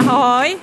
Ahoj.